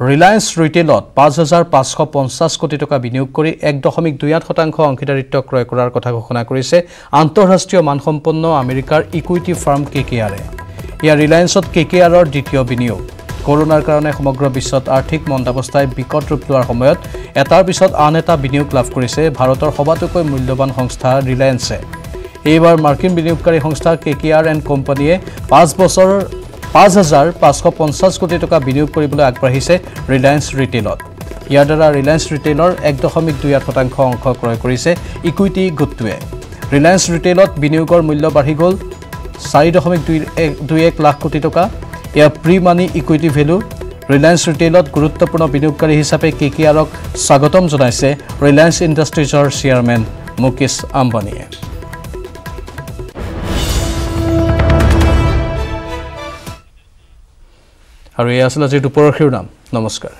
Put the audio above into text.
Reliance ৰিটেইলত পাঁচ হাজাৰ পাঁচশ পঞ্চাছ কোটি টকা বিনিয়োগ কৰি এক দশমিক দুই আঠ শতাংশ অংশীদাৰিত্ব ক্ৰয় কৰাৰ কথা ঘোষণা কৰিছে আন্তঃৰাষ্ট্ৰীয় মানসম্পন্ন আমেৰিকাৰ ইকুইটি ফাৰ্ম কে কে আৰে ইয়াৰ ৰিলায়েন্সত কে কে আৰৰ দ্বিতীয় বিনিয়োগ। কৰোণাৰ কাৰণে সমগ্ৰ বিশ্বত আৰ্থিক মন্দাৱস্থাই বিকট ৰূপ লোৱাৰ সময়ত এটাৰ পিছত আন এটা বিনিয়োগ লাভ কৰিছে ভাৰতৰ সবাতোকৈ মূল্যৱান সংস্থা ৰিলায়েন্সে এইবাৰ মাৰ্কিন বিনিয়োগকাৰী সংস্থা কে কে আৰ এণ্ড কোম্পানীয়ে পাঁচ বছৰৰ পাঁচ হাজাৰ পাঁচশ পঞ্চাছ কোটি টকা বিনিয়োগ কৰিবলৈ আগবাঢ়িছে ৰিলায়েন্স ৰিটেইলত। ইয়াৰ দ্বাৰা ৰিলায়েন্স ৰিটেইলৰ এক দশমিক দুই আঠ শতাংশ অংশ ক্ৰয় কৰিছে ইকুইটি গোটটোৱে। ৰিলায়েন্স ৰিটেইলত বিনিয়োগৰ মূল্য বাঢ়ি গ'ল চাৰি দশমিক দুই এক দুই এক লাখ কোটি টকা। ইয়াৰ pre money equity value Reliance ৰিটেইলত গুৰুত্বপূৰ্ণ বিনিয়োগকাৰী হিচাপে কে কে আৰক স্বাগতম জনাইছে ৰিলায়েন্স ইণ্ডাষ্ট্ৰিজৰ চেয়াৰমেন মুকেশ আম্বানীয়ে। আৰু এয়া আছিল আজিৰ দুপৰৰ শিৰোনাম। নমস্কাৰ।